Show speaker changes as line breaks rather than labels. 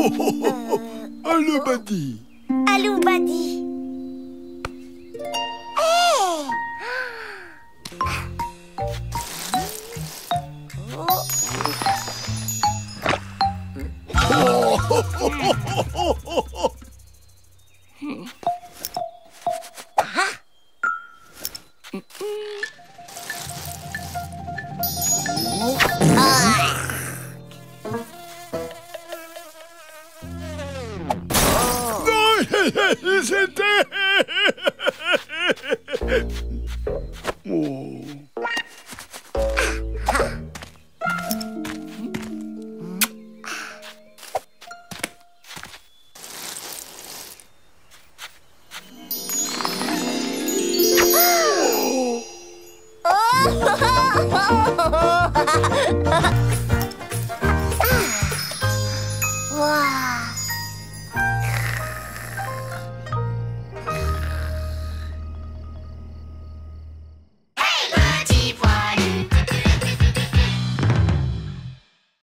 Euh, Aloubadi oh. Aloubadi hey eh. oh. Oh. oh. C'était... Oh.